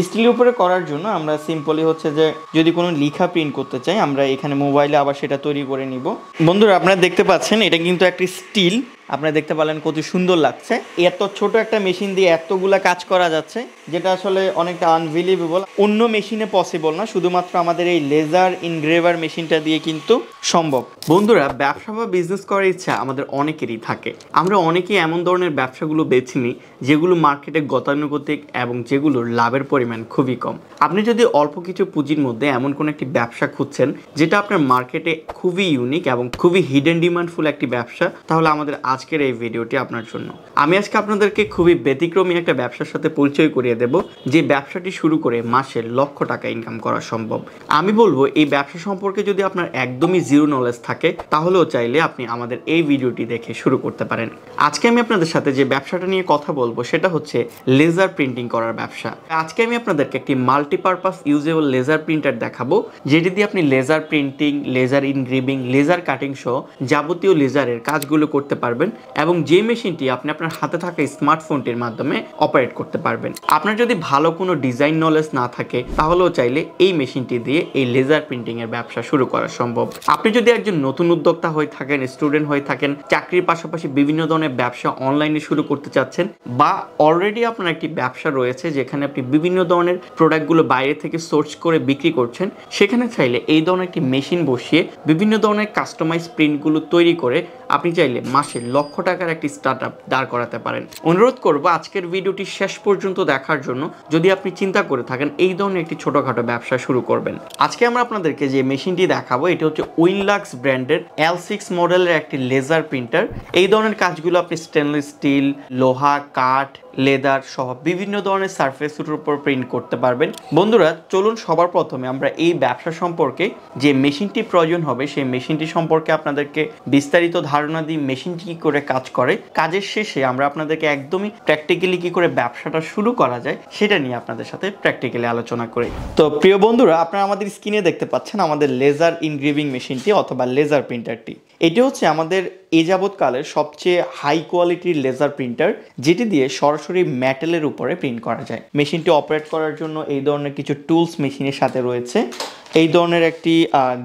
স্টিলের উপরে করার জন্য আমরা সিম্পলি হচ্ছে যে যদি কোনো লিখা প্রিন্ট করতে চাই, আমরা এখানে মোবাইলে আবার সেটা তৈরি করে নিব। বন্ধুরা, আপনারা দেখতে পাচ্ছেন, এটা কিন্তু একটি স্টিল আপনারা দেখতে পারলেন কত সুন্দর লাগছে। এত ছোট একটা মেশিন দিয়ে এতগুলা কাজ করা যাচ্ছে, যেটা আসলে অনেকটা আনবিলিভেবল অন্য মেশিনে পসিবল না, শুধুমাত্র আমাদের এই লেজার ইনগ্রেভার মেশিনটা দিয়ে কিন্তু সম্ভব। বন্ধুরা, ব্যবসা বা বিজনেস করার ইচ্ছা আমাদের অনেকেরই থাকে। আমরা অনেকেই এমন ধরনের ব্যবসাগুলো বেছে নিই, যেগুলো মার্কেটে গতানুগতিক এবং যেগুলোর লাভের পরিমাণ খুবই কম। আপনি যদি অল্প কিছু পুঁজির মধ্যে এমন কোনো একটি ব্যবসা খুঁজছেন, যেটা আপনার মার্কেটে খুবই ইউনিক এবং খুবই হিডেন ডিমান্ডফুল একটি ব্যবসা, তাহলে আমাদের আজকের এই ভিডিওটি আপনার জন্য। আমি আজকে আপনাদেরকে খুবই ব্যতিক্রমী একটা ব্যবসার সাথে পরিচয় করিয়ে দেব, যে ব্যবসাটি শুরু করে মাসে লক্ষ টাকা ইনকাম করা সম্ভব। আমি বলব, এই ব্যবসা সম্পর্কে যদি আপনার একদমই জিরো নলেজ থাকে, তাহলেও চাইলে আপনি আমাদের এই ভিডিওটি দেখে শুরু করতে পারেন। আজকে আমি আপনাদের সাথে যে ব্যবসাটা নিয়ে কথা বলব, সেটা হচ্ছে লেজার প্রিন্টিং করার ব্যবসা। আজকে আমি আপনাদেরকে একটি মাল্টিপারপাস ইউজেবল লেজার প্রিন্টার দেখাবো, যেটি দিয়ে আপনি laser printing laser engraving laser cutting সহ যাবতীয় লেজারের কাজগুলো করতে পারবেন। এবং যে মেশিনটি আপনি আপনার হাতে থাকা স্মার্টফোনটির মাধ্যমে অপারেট করতে পারবেন। আপনার যদি ভালো কোনো ডিজাইন নলেজ না থাকে, তাহলেও চাইলে এই মেশিনটি দিয়ে এই লেজার প্রিন্টিং এর ব্যবসা শুরু করা সম্ভব। আপনি যদি একজন নতুন উদ্যোক্তা হয়ে থাকেন, স্টুডেন্ট হয়ে থাকেন, চাকরির পাশাপাশি বিভিন্ন ধরনের ব্যবসা অনলাইনে শুরু করতে চাচ্ছেন বা অলরেডি আপনার একটি ব্যবসা রয়েছে যেখানে আপনি বিভিন্ন ধরনের প্রোডাক্টগুলো বাইরে থেকে সোর্স করে বিক্রি করছেন, সেখানে চাইলে এই ধরনের একটি মেশিন বসিয়ে বিভিন্ন ধরনের কাস্টমাইজ প্রিন্টগুলো তৈরি করে আপনি চাইলে মাসে লক্ষ টাকার একটি স্টার্ট আপ দাঁড় করাতে পারেন। অনুরোধ করব আজকের ভিডিওটি শেষ পর্যন্ত দেখার জন্য যদি আপনি চিন্তা করে থাকেন এই ধরনের একটি ছোটখাটো ব্যবসা শুরু করবেন। আজকে আমরা আপনাদেরকে যে মেশিনটি দেখাবো, এটি হচ্ছে উইনলাক্স ব্র্যান্ডের এল সিক্স মডেলের একটি লেজার প্রিন্টার এই ধরনের কাজগুলো আপনি স্টেনলেস স্টিল লোহা, কাঠ লেদার সহ বিভিন্ন ধরনের সারফেসের উপর প্রিন্ট করতে পারবেন। বন্ধুরা, চলুন সবার প্রথমে আমরা এই ব্যবসা সম্পর্কে যে মেশিনটি প্রয়োজন হবে, সেই মেশিনটি সম্পর্কে আপনাদেরকে বিস্তারিত ধারণা দিই মেশিনটি কী করে কাজ করে, কাজের শেষে আমরা আপনাদেরকে একদমই প্র্যাকটিক্যালি কী করে ব্যবসাটা শুরু করা যায়, সেটা নিয়ে আপনাদের সাথে প্র্যাকটিক্যালি আলোচনা করি। তো প্রিয় বন্ধুরা, আপনারা আমাদের স্ক্রিনে দেখতে পাচ্ছেন আমাদের লেজার ইনগ্রিভিং মেশিনটি অথবা লেজার প্রিন্টারটি এটি হচ্ছে আমাদের এ যাবৎকালের সবচেয়ে হাই কোয়ালিটির লেজার প্রিন্টার যেটি দিয়ে সরাসরি মেটালের উপরে প্রিন্ট করা যায়। মেশিনটি অপারেট করার জন্য এই ধরনের কিছু টুলস মেশিনের সাথে রয়েছে। এই ধরনের একটি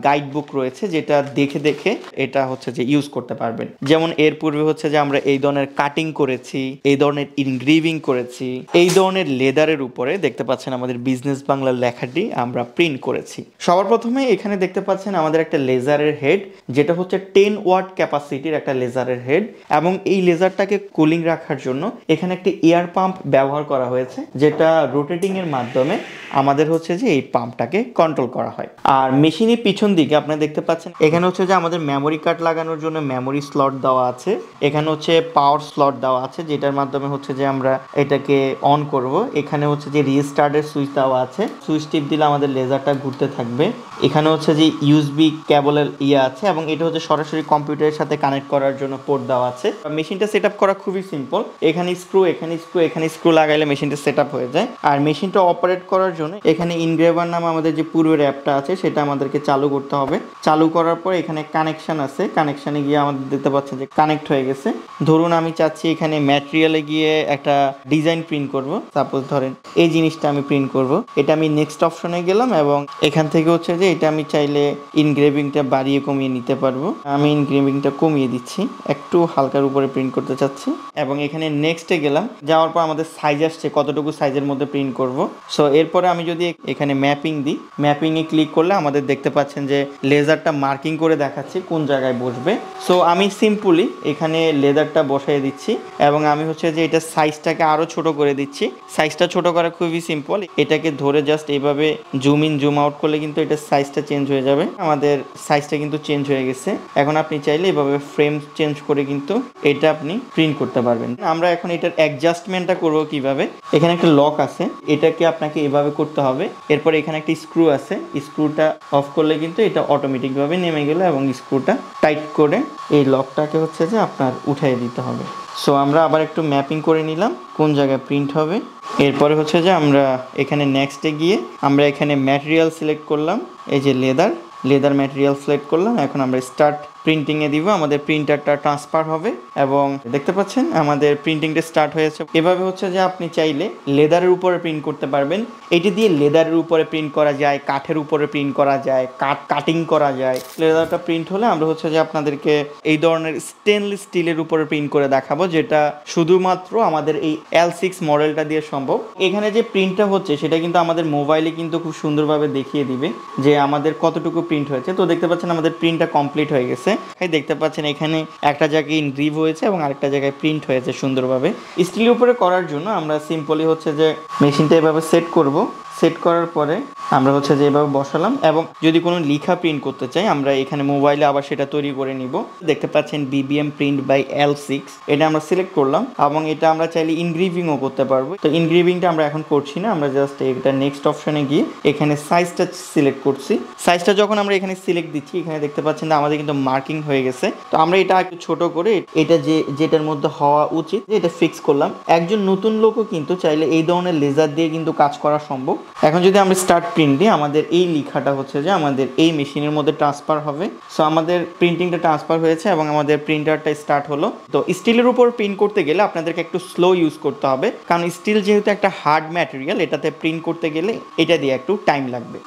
গাইড বুক রয়েছে যেটা দেখে দেখে এটা হচ্ছে যে ইউজ করতে পারবেন। যেমন এর পূর্বে হচ্ছে যে আমরা এই ধরনের কাটিং করেছি, এই ধরনের ইনগ্রিভিং করেছি, এই ধরনের লেদারের উপরে দেখতে পাচ্ছেন আমাদের বিজনেস বাংলার লেখাটি আমরা প্রিন্ট করেছি। সবার প্রথমে এখানে দেখতে পাচ্ছেন আমাদের একটা লেজারের হেড যেটা হচ্ছে টেন ওয়াট ক্যাপাসিটির একটা লেজারের হেড এবং এই লেজারটাকে কুলিং রাখার জন্য এখানে একটি এয়ার পাম্প ব্যবহার করা হয়েছে, যেটা রোটেটিং এর মাধ্যমে আমাদের হচ্ছে যে এই পাম্পটাকে কন্ট্রোল করা হয়। আর মেশিনের পিছন দিকে আপনারা দেখতে পাচ্ছেন, এখানে হচ্ছে যে আমাদের মেমোরি কার্ড লাগানোর জন্য মেমোরি স্লট দেওয়া আছে। এখানে হচ্ছে পাওয়ার স্লট দেওয়া আছে, যেটার মাধ্যমে হচ্ছে যে আমরা এটাকে অন করব। এখানে হচ্ছে যে রিস্টার্টের সুইচ দেওয়া আছে। সুইচ টিপ দিলে আমাদের লেজারটা ঘুরতে থাকবে। এখানে হচ্ছে যে ইউএসবি কেবলের ইয়ে আছে এবং এটা হচ্ছে সরাসরি কম্পিউটারের সাথে কানেক্ট করার জন্য পোর্ট দেওয়া আছে। মেশিনটা সেট করা খুবই সিম্পল এখানে স্ক্রু এখানে স্ক্রু এখানে স্ক্রু লাগাইলে মেশিনটা সেট হয়ে যায়। আর মেশিনটা অপারেট করার জন্য এখানে ইনগ্রেভার নামে আমাদের যে পূর্বের অ্যাপটা আছে, সেটা আমাদেরকে চালু করতে হবে। চালু করার পর এখানে কানেকশন আছে। কানেকশানে গিয়ে আমাদের দেখতে পাচ্ছেন যে কানেক্ট হয়ে গেছে। ধরুন আমি চাচ্ছি এখানে ম্যাটেরিয়ালে গিয়ে একটা ডিজাইন প্রিন্ট করব। সাপোজ ধরেন এই জিনিসটা আমি প্রিন্ট করব। এটা আমি নেক্সট অপশনে গেলাম এবং এখান থেকে হচ্ছে যে এটা আমি চাইলে ইনগ্রেভিংটা বাড়িয়ে কমিয়ে নিতে পারব। আমি ইনগ্রেভিংটা কমিয়ে দিচ্ছি। একটু হালকার উপরে প্রিন্ট করতে চাচ্ছি। এবং এখানে নেক্সটে গেলাম। যাওয়ার পর আমাদের সাইজ আসছে, কতটুকু সাইজের মধ্যে প্রিন্ট করব। সো এরপরে আমি যদি এখানে ম্যাপিং দিই ম্যাপিংয়ে ক্লিক করলে আমাদের দেখতে পাচ্ছেন যে লেজারটা মার্কিং করে দেখাচ্ছে কোন জায়গায় বসবে। সো আমি সিম্পলি এখানে লেজারটা বসাই দিচ্ছি এবং আমি হচ্ছে যে এটা সাইজটাকে আরও ছোট করে দিচ্ছি। সাইজটা ছোট করা খুবই সিম্পল এটাকে ধরে জাস্ট এইভাবে জুম ইন জুম আউট করলে কিন্তু এটা সাইজটা চেঞ্জ হয়ে যাবে। আমাদের সাইজটা কিন্তু চেঞ্জ হয়ে গেছে। এখন আপনি চাইলে এভাবে ফ্রেম চেঞ্জ করে কিন্তু এটা আপনি প্রিন্ট করতে পারবেন। আমরা এখন এটার অ্যাডজাস্টমেন্টটা করব কীভাবে? এখানে একটা লক আছে। এটাকে আপনাকে এভাবে করতে হবে। এরপর এখানে একটা স্ক্রু আছে। স্ক্রুটা অফ করলে কিন্তু এটা অটোমেটিকভাবে নেমে গেল এবং স্ক্রুটা টাইট করে এই লকটাকে হচ্ছে যে আপনার উঠাই দিতে হবে। সো আমরা আবার একটু ম্যাপিং করে নিলাম কোন জায়গায় প্রিন্ট হবে। এরপরে হচ্ছে যে আমরা এখানে নেক্সটে গিয়ে আমরা এখানে ম্যাটেরিয়াল সিলেক্ট করলাম, এই যে লেদার লেদার ম্যাটেরিয়াল সিলেক্ট করলাম, এখন আমরা স্টার্ট প্রিন্টিংয়ে দিব, আমাদের প্রিন্টারটা ট্রান্সফার হবে এবং দেখতে পাচ্ছেন আমাদের প্রিন্টিংটা স্টার্ট হয়েছে। এভাবে হচ্ছে যে আপনি চাইলে লেদারের উপরে প্রিন্ট করতে পারবেন। এটি দিয়ে লেদারের উপরে প্রিন্ট করা যায়, কাঠের উপরে প্রিন্ট করা যায়, কাঠ কাটিং করা যায়। লেদারটা প্রিন্ট হলে আমরা হচ্ছে যে আপনাদেরকে এই ধরনের স্টেনলেস স্টিলের উপরে প্রিন্ট করে দেখাবো, যেটা শুধুমাত্র আমাদের এই এল সিক্স মডেলটা দিয়ে সম্ভব। এখানে যে প্রিন্টটা হচ্ছে, সেটা কিন্তু আমাদের মোবাইলে কিন্তু খুব সুন্দরভাবে দেখিয়ে দিবে যে আমাদের কতটুকু প্রিন্ট হয়েছে। তো দেখতে পাচ্ছেন আমাদের প্রিন্টটা কমপ্লিট হয়ে গেছে। দেখতে পাচ্ছেন এখানে একটা জায়গায় ইনগ্রিভ হয়েছে এবং আরেকটা জায়গায় প্রিন্ট হয়েছে সুন্দরভাবে। স্টিলের উপরে করার জন্য আমরা সিম্পলি হচ্ছে যে মেশিনটা এভাবে সেট করব। সেট করার পরে আমরা হচ্ছে যে এভাবে বসালাম এবং যদি কোনো লিখা প্রিন্ট করতে চাই, আমরা এখানে মোবাইলে আবার সেটা তৈরি করে নিব। দেখতে পাচ্ছেন BBM print by L six এটা আমরা সিলেক্ট করলাম এবং এটা আমরা চাইলে ইনগ্রিভিংও করতে পারব। তো ইনগ্রিভিংটা আমরা এখন করছি না, আমরা জাস্ট এটা নেক্সট অপশনে গিয়ে এখানে সাইজটা সিলেক্ট করছি। সাইজটা যখন আমরা এখানে সিলেক্ট দিচ্ছি, এখানে দেখতে পাচ্ছেন আমাদের কিন্তু মার্কিং হয়ে গেছে। তো আমরা এটা একটু ছোট করে এটা যে, যেটার মধ্যে হওয়া উচিত, এটা ফিক্স করলাম। একজন নতুন লোকও কিন্তু চাইলে এই ধরনের লেজার দিয়ে কিন্তু কাজ করা সম্ভব। এখন যদি আমরা স্টার্ট প্রিন্ট দিই, আমাদের এই লেখাটা হচ্ছে যে আমাদের এই মেশিনের মধ্যে ট্রান্সফার হবে। সো আমাদের প্রিন্টিংটা ট্রান্সফার হয়েছে এবং আমাদের প্রিন্টারটা স্টার্ট হলো। তো স্টিলের উপর প্রিন্ট করতে গেলে আপনাদেরকে একটু স্লো ইউজ করতে হবে। কারণ স্টিল যেহেতু একটা হার্ড ম্যাটেরিয়াল এটাতে প্রিন্ট করতে গেলে এটা দিয়ে একটু টাইম লাগবে।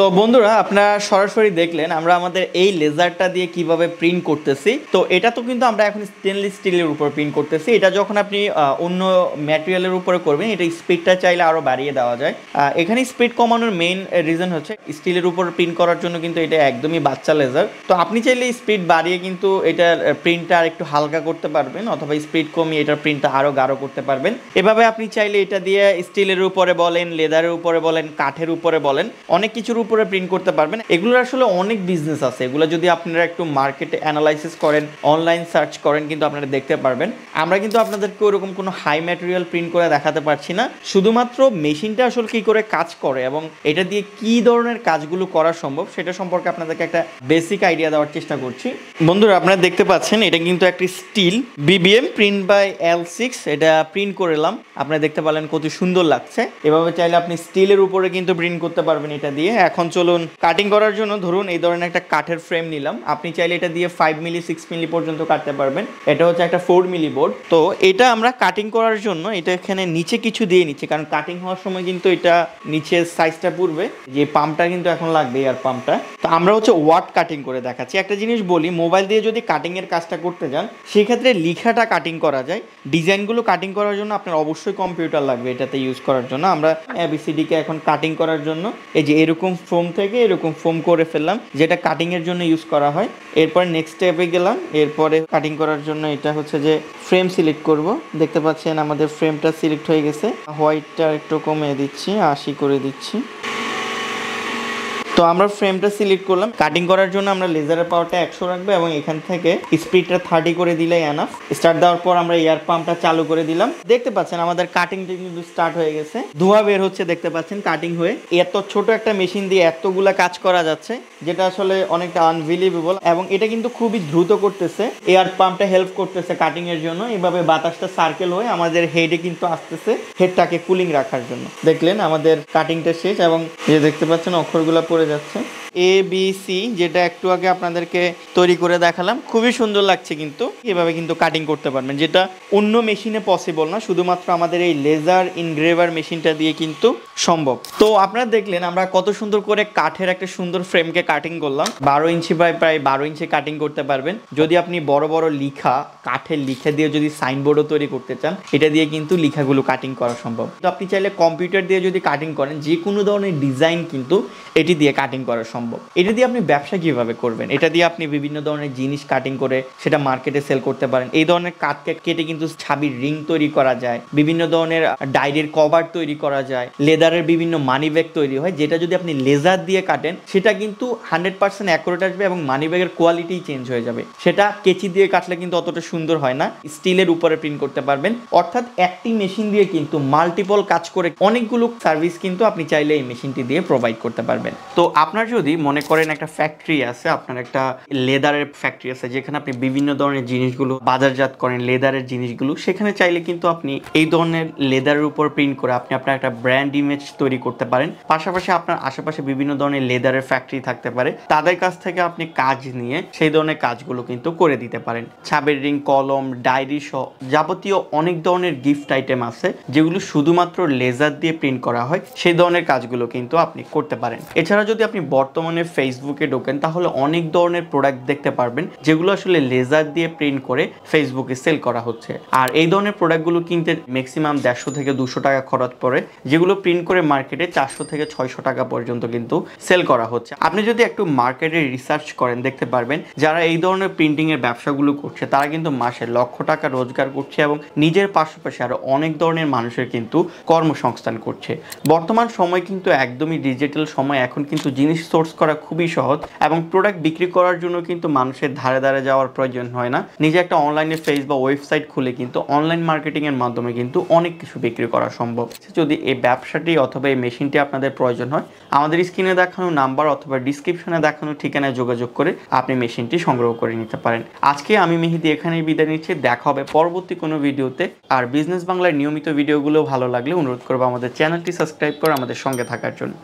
তো বন্ধুরা, আপনারা সরাসরি দেখলেন আমরা আমাদের এই লেজারটা দিয়ে কীভাবে প্রিন্ট করতেছি। তো এটা তো কিন্তু আমরা এখন স্টেনলেস স্টিলের উপর প্রিন্ট করতেছি। এটা যখন আপনি অন্য ম্যাটেরিয়ালের উপরে করবেন, এটা স্পিডটা চাইলে আরও বাড়িয়ে দেওয়া যায়। এখানে স্পিড কমানোর মেইন রিজন হচ্ছে স্টিলের উপর প্রিন্ট করার জন্য কিন্তু এটা একদমই বাচ্চা লেজার তো আপনি চাইলে স্পিড বাড়িয়ে কিন্তু এটার প্রিন্টটা আর একটু হালকা করতে পারবেন, অথবা স্পিড কমিয়ে এটার প্রিন্টটা আরও গাঢ় করতে পারবেন। এভাবে আপনি চাইলে এটা দিয়ে স্টিলের উপরে বলেন লেদারের উপরে বলেন, কাঠের উপরে বলেন, অনেক কিছুর উপরে প্রিন্ট করতে পারবেন। এগুলোর আসলে অনেক বিজনেস আছে। এগুলো যদি আপনারা একটু মার্কেটে অ্যানালাইসিস করেন অনলাইন সার্চ করেন, কিন্তু আপনারা দেখতে পারবেন। আমরা কিন্তু আপনাদেরকে ওরকম কোনো হাই ম্যাটেরিয়াল প্রিন্ট করে দেখাতে পারছি না। শুধুমাত্র মেশিনটা আসলে কি করে কাজ করে এবং এটা দিয়ে কি ধরনের কাজগুলো করা সম্ভব, সেটা সম্পর্কে আপনাদেরকে একটা বেসিক আইডিয়া দেওয়ার চেষ্টা করছি। বন্ধুরা, আপনারা দেখতে পাচ্ছেন, এটা কিন্তু একটি steel BBM print by L six এটা প্রিন্ট করলাম আপনারা দেখতে পারলেন কত সুন্দর লাগছে। এভাবে চাইলে আপনি স্টিলের উপরে কিন্তু প্রিন্ট করতে পারবেন এটা দিয়ে। এখন চলুন কাটিং করার জন্য ধরুন এই ধরনের একটা কাঠের ফ্রেম নিলাম। আপনি চাইলে এটা দিয়ে ফাইভ মিলি সিক্স মিলি পর্যন্ত কাটতে পারবেন। এটা হচ্ছে একটা ফোর মিলি বোর্ড তো এটা আমরা কাটিং করার জন্য এটা এখানে নিচে কিছু দিয়ে নিচ্ছি, কারণ কাটিং হওয়ার সময় কিন্তু এটা নিচের সাইজটা পড়বে। যে পাম্পটা কিন্তু এখন লাগবে এয়ার পাম্পটা তো আমরা হচ্ছে ওয়াট কাটিং করে দেখাচ্ছি। একটা জিনিস বলি মোবাইল দিয়ে যদি কাটিং এর কাজটা করতে যান, সেক্ষেত্রে লিখাটা কাটিং করা যায়। ডিজাইনগুলো কাটিং করার জন্য আপনার অবশ্যই কম্পিউটার লাগবে এটাতে ইউজ করার জন্য। আমরা এবিসিডিকে এখন কাটিং করার জন্য। এই যে এরকম ফোম থেকে এরকম ফোম করে ফেললাম, যেটা কাটিং এর জন্য ইউজ করা হয়। এরপর নেক্সট স্টেপে গেলাম, এরপরে কাটিং করার জন্য এটা হচ্ছে যে ফ্রেম সিলেক্ট করব। দেখতে পাচ্ছেন আমাদের ফ্রেমটা সিলেক্ট হয়ে গেছে। হোয়াইটটা একটু কমিয়ে দিচ্ছি, আশি করে দিচ্ছি। তো আমরা ফ্রেমটা সিলেক্ট করলাম। কাটিং করার জন্য আমরা লেজারের পাওয়ারটা একশো রাখব এবং এখান থেকে স্পিডটা থার্টি করে দিলেই এনাফ স্টার্ট দেওয়ার পর আমরা এয়ার পাম্পটা চালু করে দিলাম। দেখতে পাচ্ছেন আমাদের কাটিংটা কিন্তু স্টার্ট হয়ে গেছে। ধোয়া বের হচ্ছে দেখতে পাচ্ছেন কাটিং হয়ে। এত ছোট একটা মেশিন দিয়ে এতগুলা কাজ করা যাচ্ছে, যেটা আসলে অনেকটা আনবিলিভেবল এবং এটা কিন্তু খুবই দ্রুত করতেছে। এয়ার পাম্পটা হেল্প করতেছে কাটিং এর জন্য। এভাবে বাতাসটা সার্কেল হয়ে আমাদের হেডে কিন্তু আসতেছে হেডটাকে কুলিং রাখার জন্য। দেখলেন আমাদের কাটিংটা শেষ এবং যে দেখতে পাচ্ছেন অক্ষরগুলো পড়ে যাচ্ছে। এ বি সি যেটা একটু আগে আপনাদেরকে তৈরি করে দেখালাম, খুবই সুন্দর লাগছে কিন্তু। এভাবে কিন্তু কাটিং করতে পারবেন, যেটা অন্য মেশিনে পসিবল না, শুধুমাত্র আমাদের এই লেজার ইনগ্রেভার মেশিনটা দিয়ে কিন্তু সম্ভব। তো আপনারা দেখলেন, আমরা কত সুন্দর করে কাঠের একটা সুন্দর ফ্রেমকে কাটিং করলাম। বারো ইঞ্চি বাই প্রায় বারো ইঞ্চি কাটিং করতে পারবেন। যদি আপনি বড় বড় লিখা, কাঠের লিখা দিয়ে যদি সাইনবোর্ডও তৈরি করতে চান, এটা দিয়ে কিন্তু লিখাগুলো কাটিং করা সম্ভব। তো আপনি চাইলে কম্পিউটার দিয়ে যদি কাটিং করেন যে কোনো ধরনের ডিজাইন কিন্তু এটি দিয়ে কাটিং করা সম্ভব। এটা দিয়ে আপনি ব্যবসা কীভাবে করবেন? এটা দিয়ে আপনি বিভিন্ন ধরনের জিনিস কাটিং করে সেটা মার্কেটে সেল করতে পারেন। এই ধরনের কাঠকে কেটে কিন্তু ছাবির রিং তৈরি করা যায়। বিভিন্ন ধরনের ডায়েরির কভার তৈরি করা যায়। লেদারের বিভিন্ন মানি ব্যাগ তৈরি হয়। যেটা যদি আপনি লেজার দিয়ে কাটেন, সেটা কিন্তু হান্ড্রেড পার্সেন্ট অ্যাকুরেট আসবে এবং মানি ব্যাগের কোয়ালিটি চেঞ্জ হয়ে যাবে। সেটা কেচি দিয়ে কাটলে কিন্তু অতটা সুন্দর হয় না। স্টিলের উপরে প্রিন্ট করতে পারবেন। অর্থাৎ একটি মেশিন দিয়ে কিন্তু মাল্টিপল কাজ করে অনেকগুলো সার্ভিস কিন্তু আপনি চাইলে এই মেশিনটি দিয়ে প্রোভাইড করতে পারবেন। তো আপনার যদি যদি মনে করেন একটা ফ্যাক্টরি আছে, আপনার একটা লেদারের ফ্যাক্টরি আছে, যেখানে আপনি বিভিন্ন ধরনের জিনিসগুলো, বাজারজাত করেন লেদারের জিনিসগুলো, সেখানে চাইলে কিন্তু আপনি এই ধরনের লেদারের উপর প্রিন্ট করে আপনি আপনার একটা ব্র্যান্ড ইমেজ তৈরি করতে পারেন। পাশাপাশি আপনার আশেপাশে বিভিন্ন ধরনের লেদারের ফ্যাক্টরি থাকতে পারে। তাদের কাছ থেকে আপনি কাজ নিয়ে সেই ধরনের কাজগুলো কিন্তু করে দিতে পারেন। ছাবের রিং কলম ডায়েরি সহ যাবতীয় অনেক ধরনের গিফট আইটেম আছে, যেগুলো শুধুমাত্র লেজার দিয়ে প্রিন্ট করা হয়, সেই ধরনের কাজগুলো কিন্তু আপনি করতে পারেন। এছাড়া যদি আপনি বর্তমানে ফেসবুকে ঢোকেন, তাহলে অনেক ধরনের প্রোডাক্ট দেখতে পারবেন, যেগুলো আসলে লেজার দিয়ে প্রিন্ট করে ফেসবুকে সেল করা হচ্ছে। আর এই ধরনের প্রোডাক্টগুলো কিনতে ম্যাক্সিমাম দেড়শো থেকে দুশো টাকা খরচ পড়ে, যেগুলো প্রিন্ট করে মার্কেটে চারশো থেকে ছয়শো টাকা পর্যন্ত কিন্তু সেল করা হচ্ছে। আপনি যদি একটু মার্কেটে রিসার্চ করেন, দেখতে পারবেন, যারা এই ধরনের প্রিন্টিং এর ব্যবসাগুলো করছে, তারা কিন্তু মাসে লক্ষ টাকা রোজগার করছে এবং নিজের পাশাপাশি আরও অনেক ধরনের মানুষের কিন্তু কর্মসংস্থান করছে। বর্তমান সময় কিন্তু একদমই ডিজিটাল সময়, এখন কিন্তু জিনিস সোর্স করা খুবই সহজ এবং প্রোডাক্ট বিক্রি করার জন্য কিন্তু মানুষের ধারে ধারে যাওয়ার প্রয়োজন হয় না। নিজে একটা অনলাইনে পেজ বা ওয়েবসাইট খুলে কিন্তু অনলাইন মার্কেটিং এর মাধ্যমে কিন্তু অনেক কিছু বিক্রি করা সম্ভব। যদি এই ব্যবসাটি অথবা এই মেশিনটি আপনাদের প্রয়োজন হয়, আমাদের স্ক্রিনে দেখানো নাম্বার অথবা ডিসক্রিপশনে দেখানো ঠিকানায় যোগাযোগ করে আপনি মেশিনটি সংগ্রহ করে নিতে পারেন। আজকে আমি মেহেদি এখানেই বিদায় নিচ্ছি। দেখা হবে পরবর্তী কোনো ভিডিওতে। আর বিজনেস বাংলার নিয়মিত ভিডিওগুলো ভালো লাগলে অনুরোধ করব আমাদের চ্যানেলটি সাবস্ক্রাইব করে আমাদের সঙ্গে থাকার জন্য।